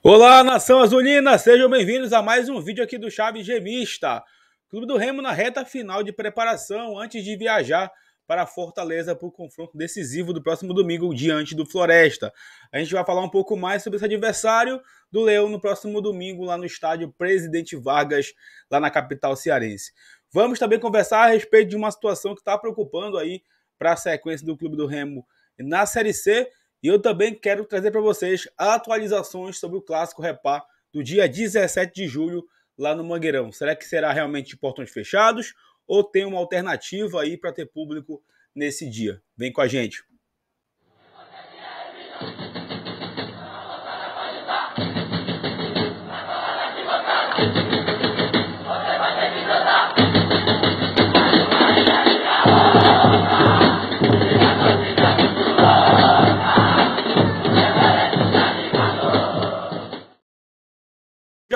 Olá, nação azulina! Sejam bem-vindos a mais um vídeo aqui do Chaves Gemista. Clube do Remo na reta final de preparação antes de viajar para Fortaleza para o confronto decisivo do próximo domingo diante do Floresta. A gente vai falar um pouco mais sobre esse adversário do Leão no próximo domingo lá no estádio Presidente Vargas, lá na capital cearense. Vamos também conversar a respeito de uma situação que está preocupando aí para a sequência do Clube do Remo na Série C e eu também quero trazer para vocês atualizações sobre o clássico Repá do dia 17 de julho lá no Mangueirão. Será que será realmente de portões fechados ou tem uma alternativa aí para ter público nesse dia? Vem com a gente.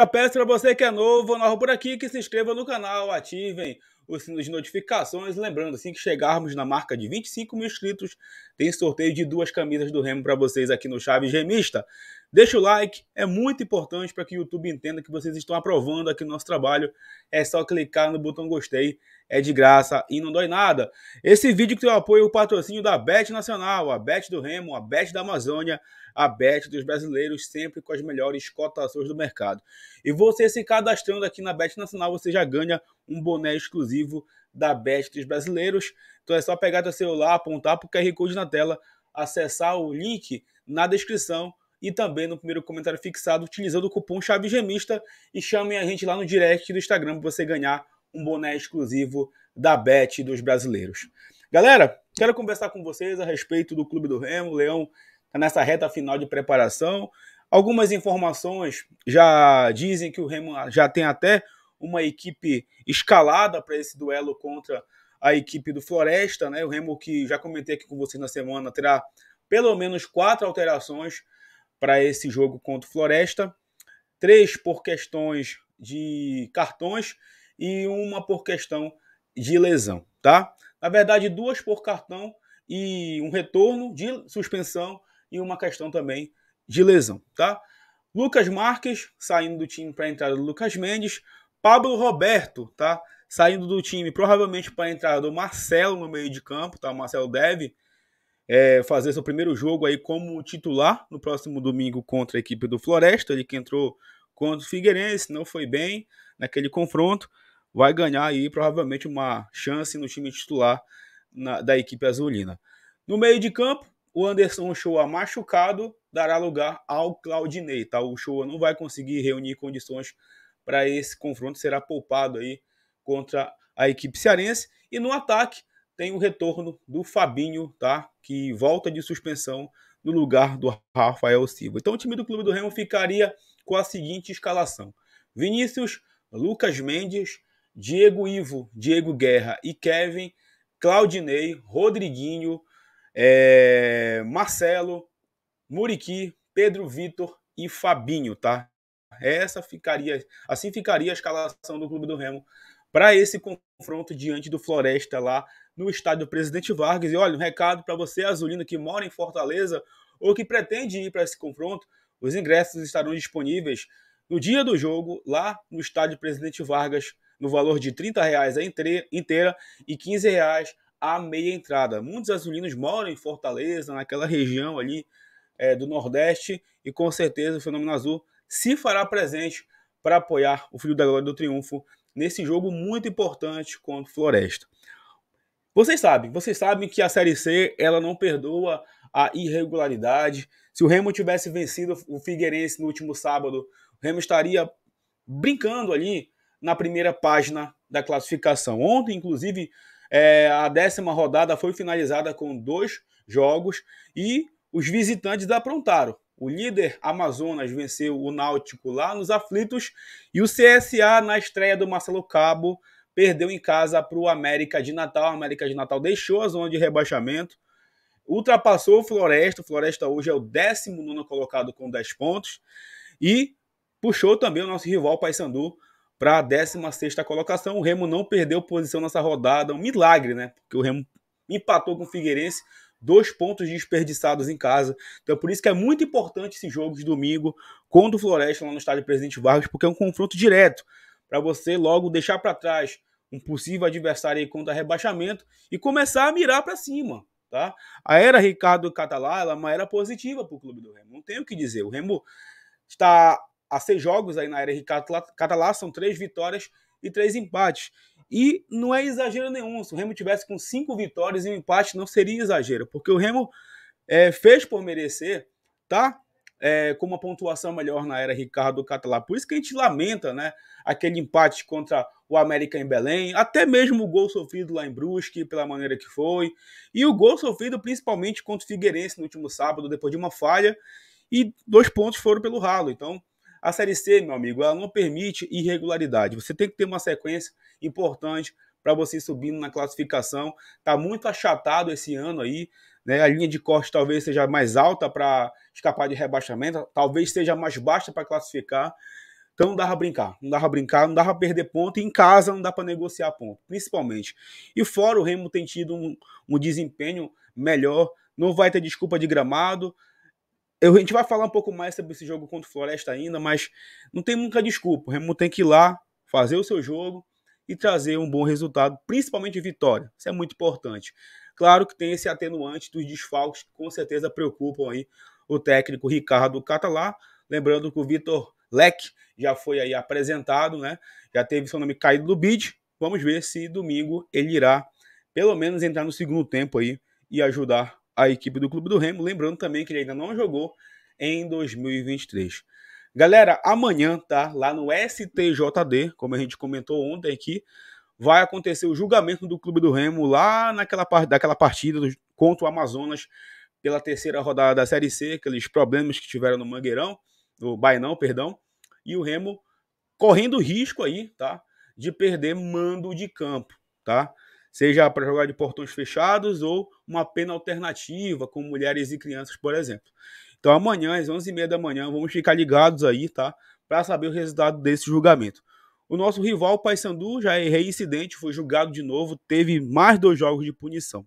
Peço para você que é novo, novo por aqui, que se inscreva no canal, ativem o sino de notificações. Lembrando, assim que chegarmos na marca de 25 mil inscritos, tem sorteio de duas camisas do Remo para vocês aqui no Chaves Remista. Deixa o like, é muito importante para que o YouTube entenda que vocês estão aprovando aqui o nosso trabalho. É só clicar no botão gostei, é de graça e não dói nada. Esse vídeo que tem o apoio o patrocínio da Bet Nacional, a Bet do Remo, a Bet da Amazônia, a Bet dos brasileiros, sempre com as melhores cotações do mercado. E você se cadastrando aqui na Bet Nacional, você já ganha um boné exclusivo da Bet dos brasileiros. Então é só pegar seu celular, apontar para o QR Code na tela, acessar o link na descrição e também no primeiro comentário fixado utilizando o cupom Chave Gemista e chamem a gente lá no direct do Instagram para você ganhar um boné exclusivo da Bet dos brasileiros. Galera, quero conversar com vocês a respeito do Clube do Remo. O Leão está nessa reta final de preparação. Algumas informações já dizem que o Remo já tem até uma equipe escalada para esse duelo contra a equipe do Floresta, né? O Remo que já comentei aqui com vocês na semana terá pelo menos quatro alterações para esse jogo contra o Floresta. Três por questões de cartões e uma por questão de lesão, tá? Na verdade, duas por cartão e um retorno de suspensão e uma questão também de lesão, tá? Lucas Marques saindo do time para a entrada do Lucas Mendes, Pablo Roberto, tá? Saindo do time provavelmente para a entrada do Marcelo no meio de campo, tá? O Marcelo deve é, fazer seu primeiro jogo aí como titular no próximo domingo contra a equipe do Floresta. Ele que entrou contra o Figueirense, não foi bem naquele confronto, vai ganhar aí provavelmente uma chance no time titular na, da equipe azulina. No meio de campo, o Anderson Shoa machucado dará lugar ao Claudinei, tá? O Shoa não vai conseguir reunir condições para esse confronto, será poupado aí contra a equipe cearense. E no ataque, tem o retorno do Fabinho, tá? Que volta de suspensão no lugar do Rafael Silva. Então o time do Clube do Remo ficaria com a seguinte escalação: Vinícius, Lucas Mendes, Diego Ivo, Diego Guerra e Kevin, Claudinei, Rodriguinho, é, Marcelo, Muriqui, Pedro Vitor e Fabinho, tá? Essa ficaria, assim ficaria a escalação do Clube do Remo para esse confronto diante do Floresta lá no estádio Presidente Vargas. E olha, um recado para você, azulino, que mora em Fortaleza ou que pretende ir para esse confronto: os ingressos estarão disponíveis no dia do jogo, lá no estádio Presidente Vargas, no valor de R$ reais a inteira e R$ reais a meia entrada. Muitos azulinos moram em Fortaleza, naquela região ali é, do Nordeste, e com certeza o Fenômeno Azul se fará presente para apoiar o Filho da Glória do Triunfo nesse jogo muito importante contra o Floresta. Vocês sabem, vocês sabem que a Série C ela não perdoa a irregularidade. Se o Remo tivesse vencido o Figueirense no último sábado, o Remo estaria brincando ali na primeira página da classificação. Ontem, inclusive, é, a décima rodada foi finalizada com dois jogos e os visitantes aprontaram. O líder Amazonas venceu o Náutico lá nos aflitos e o CSA na estreia do Marcelo Cabo perdeu em casa para o América de Natal. A América de Natal deixou a zona de rebaixamento, ultrapassou o Floresta. O Floresta hoje é o 19 colocado com 10 pontos e puxou também o nosso rival Paysandu para a 16 colocação. O Remo não perdeu posição nessa rodada, um milagre, né? Porque o Remo empatou com o Figueirense, dois pontos desperdiçados em casa. Então, por isso que é muito importante esse jogo de domingo contra o Floresta lá no estádio Presidente Vargas, porque é um confronto direto para você logo deixar para trás um possível adversário aí contra rebaixamento e começar a mirar para cima. Tá? A era Ricardo Catalá ela é uma era positiva para o clube do Remo. Não tenho o que dizer. O Remo está a seis jogos aí na era Ricardo Catalá, são três vitórias e três empates. E não é exagero nenhum. Se o Remo tivesse com cinco vitórias e um empate, não seria exagero, porque o Remo é, fez por merecer, tá? É, com uma pontuação melhor na era Ricardo Catalá. Por isso que a gente lamenta, né? Aquele empate contra o América em Belém, até mesmo o gol sofrido lá em Brusque, pela maneira que foi, e o gol sofrido principalmente contra o Figueirense no último sábado, depois de uma falha, e dois pontos foram pelo ralo. Então, a Série C, meu amigo, ela não permite irregularidade. Você tem que ter uma sequência importante para você subindo na classificação. Tá muito achatado esse ano aí, né? A linha de corte talvez seja mais alta para escapar de rebaixamento, talvez seja mais baixa para classificar. Então não dá para brincar, não dá para brincar, não dá para perder ponto. E em casa não dá para negociar ponto, principalmente. E fora o Remo tem tido um, um desempenho melhor, não vai ter desculpa de gramado. Eu, a gente vai falar um pouco mais sobre esse jogo contra o Floresta ainda, mas não tem muita desculpa. O Remo tem que ir lá, fazer o seu jogo e trazer um bom resultado, principalmente vitória. Isso é muito importante. Claro que tem esse atenuante dos desfalques que com certeza preocupam aí o técnico Ricardo Catalá. Lembrando que o Vitor Leque já foi aí apresentado, né? Já teve seu nome caído do bid. Vamos ver se domingo ele irá, pelo menos, entrar no segundo tempo aí e ajudar a equipe do Clube do Remo. Lembrando também que ele ainda não jogou em 2023. Galera, amanhã, tá? Lá no STJD, como a gente comentou ontem aqui, vai acontecer o julgamento do Clube do Remo lá naquela daquela partida contra o Amazonas pela terceira rodada da Série C, aqueles problemas que tiveram no Mangueirão, no Bainão, perdão, e o Remo correndo risco aí, tá? De perder mando de campo, tá? Seja para jogar de portões fechados ou uma pena alternativa com mulheres e crianças, por exemplo. Então amanhã, às 11h30 da manhã, vamos ficar ligados aí, tá? Para saber o resultado desse julgamento. O nosso rival, Paysandu, já é reincidente, foi julgado de novo, teve mais dois jogos de punição.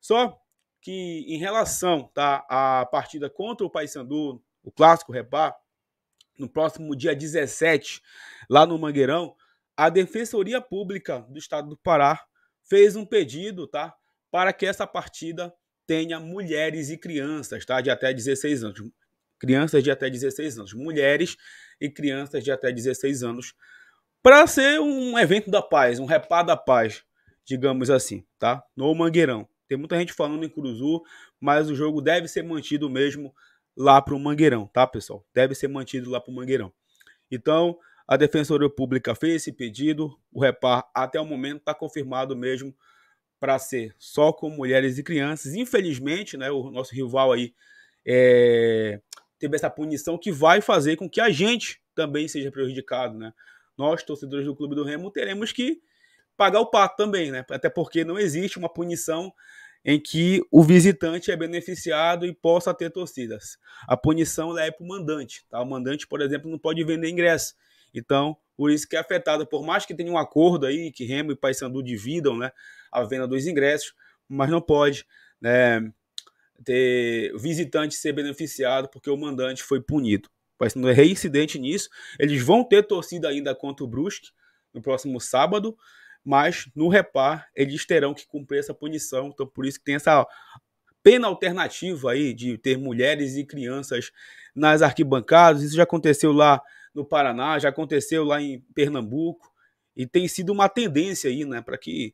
Só que em relação tá, à partida contra o Paysandu, o clássico Repá, no próximo dia 17, lá no Mangueirão, a Defensoria Pública do Estado do Pará fez um pedido, tá? Para que essa partida tenha mulheres e crianças, tá? De até 16 anos. Crianças de até 16 anos. Mulheres e crianças de até 16 anos. Para ser um evento da paz, um repá da paz, digamos assim, tá? No Mangueirão. Tem muita gente falando em Curuzu, mas o jogo deve ser mantido mesmo lá para o Mangueirão, tá, pessoal? Deve ser mantido lá para o Mangueirão. Então, a Defensoria Pública fez esse pedido, o repar até o momento está confirmado mesmo para ser só com mulheres e crianças. Infelizmente, né, o nosso rival aí é, teve essa punição que vai fazer com que a gente também seja prejudicado, né? Nós, torcedores do Clube do Remo, teremos que pagar o pato também, né? Até porque não existe uma punição em que o visitante é beneficiado e possa ter torcidas. A punição é para o mandante, tá? O mandante, por exemplo, não pode vender ingresso. Então, por isso que é afetado, por mais que tenha um acordo aí, que Remo e Paysandu dividam né, a venda dos ingressos, mas não pode né, ter visitante ser beneficiado porque o mandante foi punido. Paysandu é reincidente nisso. Eles vão ter torcida ainda contra o Brusque no próximo sábado, mas no repar eles terão que cumprir essa punição. Então, por isso que tem essa pena alternativa aí de ter mulheres e crianças nas arquibancadas. Isso já aconteceu lá no Paraná, já aconteceu lá em Pernambuco e tem sido uma tendência aí, né, para que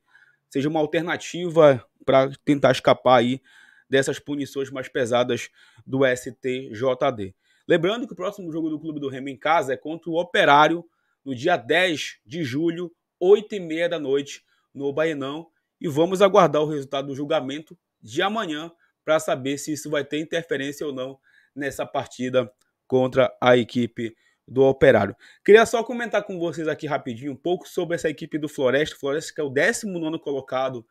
seja uma alternativa para tentar escapar aí dessas punições mais pesadas do STJD. Lembrando que o próximo jogo do Clube do Remo em casa é contra o Operário no dia 10 de julho, 8 e meia da noite, no Baenão. E vamos aguardar o resultado do julgamento de amanhã para saber se isso vai ter interferência ou não nessa partida contra a equipe do Operário. Queria só comentar com vocês aqui rapidinho um pouco sobre essa equipe do Floresta. Floresta que é o 19 colocado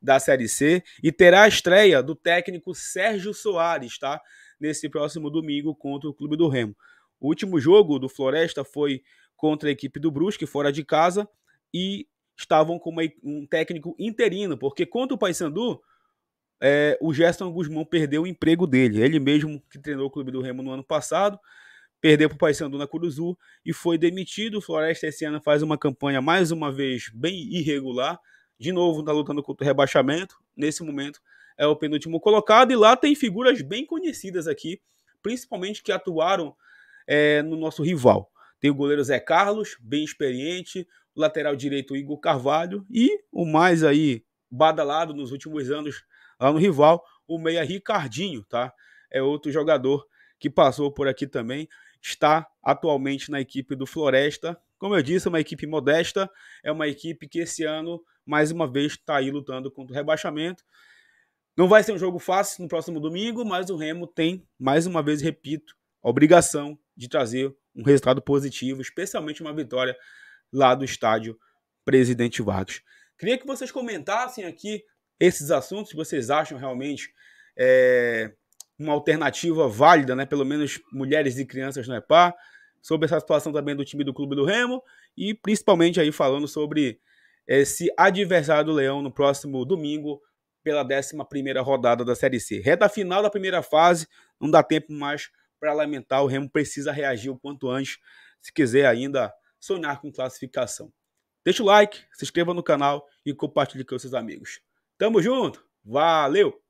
da Série C e terá a estreia do técnico Sérgio Soares, tá? Nesse próximo domingo contra o Clube do Remo. O último jogo do Floresta foi contra a equipe do Brusque, fora de casa, e estavam com uma, um técnico interino, porque contra o Paysandu, é, o Gerson Guzmão perdeu o emprego dele. Ele mesmo que treinou o clube do Remo no ano passado, perdeu para o Paysandu na Curuzu e foi demitido. O Floresta esse ano faz uma campanha mais uma vez bem irregular. De novo, está lutando contra o rebaixamento. Nesse momento é o penúltimo colocado e lá tem figuras bem conhecidas aqui, principalmente que atuaram é, no nosso rival. Tem o goleiro Zé Carlos, bem experiente, o lateral direito Igor Carvalho e o mais aí badalado nos últimos anos lá no rival, o meia Ricardinho, tá? É outro jogador que passou por aqui também, está atualmente na equipe do Floresta. Como eu disse, é uma equipe modesta, é uma equipe que esse ano, mais uma vez, está aí lutando contra o rebaixamento. Não vai ser um jogo fácil no próximo domingo, mas o Remo tem, mais uma vez, repito, a obrigação de trazer um resultado positivo, especialmente uma vitória lá do estádio Presidente Vargas. Queria que vocês comentassem aqui esses assuntos, se vocês acham realmente é, uma alternativa válida, né? pelo menos mulheres e crianças no EPA, sobre essa situação também do time do Clube do Remo e principalmente aí falando sobre esse adversário do Leão no próximo domingo pela 11 rodada da Série C. Reta final da primeira fase, não dá tempo mais para lamentar, o Remo precisa reagir o quanto antes, se quiser ainda sonhar com classificação. Deixa o like, se inscreva no canal e compartilhe com seus amigos. Tamo junto, valeu!